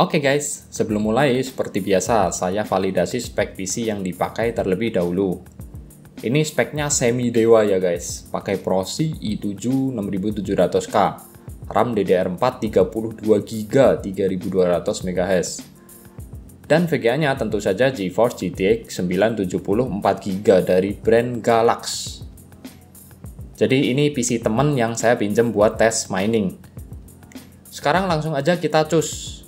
Oke guys, sebelum mulai seperti biasa saya validasi spek PC yang dipakai terlebih dahulu. Ini speknya semi dewa ya guys, pakai Prosi i7 6700K, RAM DDR4 32GB 3200 MHz. Dan VGA-nya tentu saja GeForce GTX 970 4GB dari brand Galax. Jadi ini PC temen yang saya pinjem buat tes mining. Sekarang langsung aja kita cus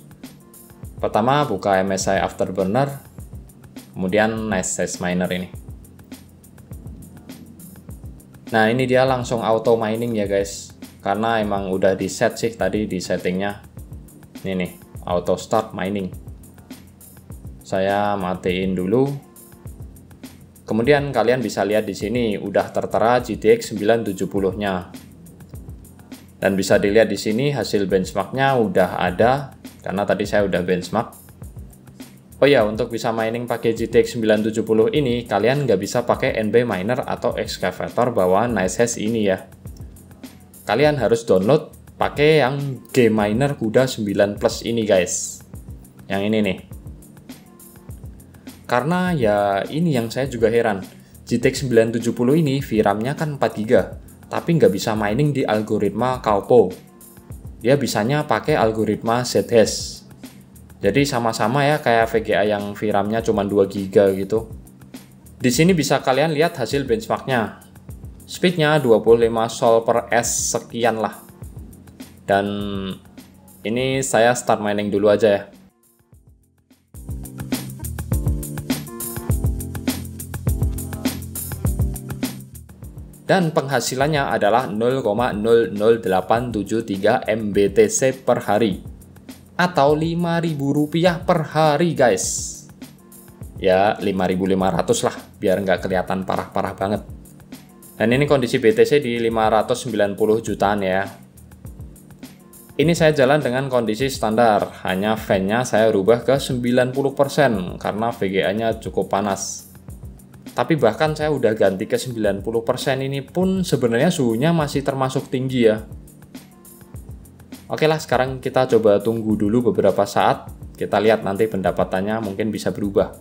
Pertama buka MSI Afterburner, kemudian Size Miner ini. Nah ini dia langsung auto mining ya guys, karena emang udah di set sih tadi di settingnya. Ini nih, auto start mining. Saya matiin dulu. Kemudian kalian bisa lihat di sini udah tertera GTX 970-nya. Dan bisa dilihat di sini hasil benchmarknya udah ada karena tadi saya udah benchmark. Oh ya, untuk bisa mining pakai GTX 970 ini, kalian nggak bisa pakai NB Miner atau Excavator bawaan NiceHash ini ya. Kalian harus download pakai yang G Miner Kuda 9 Plus ini guys. Yang ini nih. Karena ya ini yang saya juga heran. GTX 970 ini VRAM-nya kan 4GB, tapi nggak bisa mining di algoritma Kaupo dia bisanya pakai algoritma ZHash. Jadi sama-sama ya kayak VGA yang VRAM-nya cuma 2 GB gitu. Di sini bisa kalian lihat hasil benchmarknya. Speednya 25 sol per S sekian lah. Dan ini saya start mining dulu aja ya. Dan penghasilannya adalah 0,00873 MBTC per hari. Atau 5.000 rupiah per hari guys. Ya 5.500 lah biar nggak kelihatan parah-parah banget. Dan ini kondisi BTC di 590 jutaan ya. Ini saya jalan dengan kondisi standar. Hanya fan-nya saya rubah ke 90% karena VGA nya cukup panas tapi bahkan saya udah ganti ke 90% ini pun sebenarnya suhunya masih termasuk tinggi ya. Oke lah, sekarang kita coba tunggu dulu beberapa saat. Kita lihat nanti pendapatannya mungkin bisa berubah.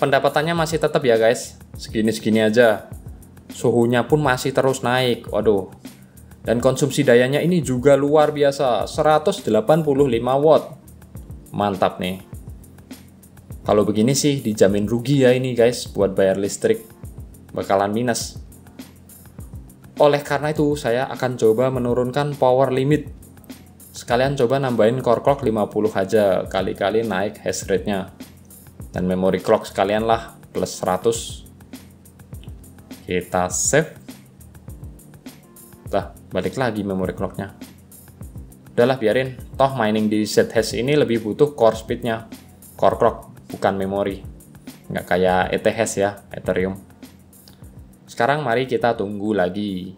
Pendapatannya masih tetap ya guys, segini-segini aja. Suhunya pun masih terus naik. Waduh, dan konsumsi dayanya ini juga luar biasa, 185 watt. Mantap nih. Kalau begini sih dijamin rugi ya ini guys buat bayar listrik. Bakalan minus. Oleh karena itu saya akan coba menurunkan power limit. Sekalian coba nambahin core clock 50 aja kali-kali naik hash rate-nya. Dan memory clock sekalian lah plus 100. Kita save. Balik lagi memory clocknya. Udahlah biarin. Toh mining di Zhash ini lebih butuh core speednya. Core clock bukan memori. Nggak kayak ETH ya Ethereum. Sekarang mari kita tunggu lagi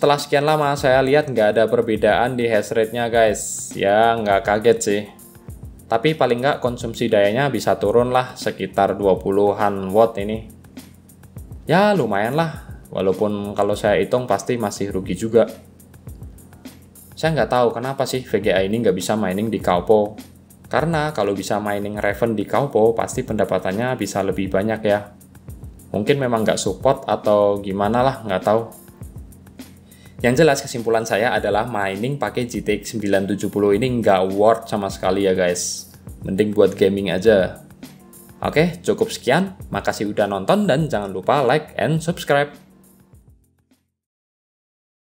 setelah sekian lama saya lihat nggak ada perbedaan di hash rate-nya guys. Ya nggak kaget sih. Tapi paling nggak konsumsi dayanya bisa turun lah sekitar 20-an watt ini. Ya lumayan lah, walaupun kalau saya hitung pasti masih rugi juga. Saya nggak tahu kenapa sih VGA ini nggak bisa mining di Kaupo. Karena kalau bisa mining Raven di Kaupo, pasti pendapatannya bisa lebih banyak ya. Mungkin memang nggak support atau gimana lah, nggak tahu. Yang jelas kesimpulan saya adalah mining pakai GTX 970 ini nggak worth sama sekali ya guys. Mending buat gaming aja. Oke, cukup sekian. Makasih udah nonton dan jangan lupa like and subscribe.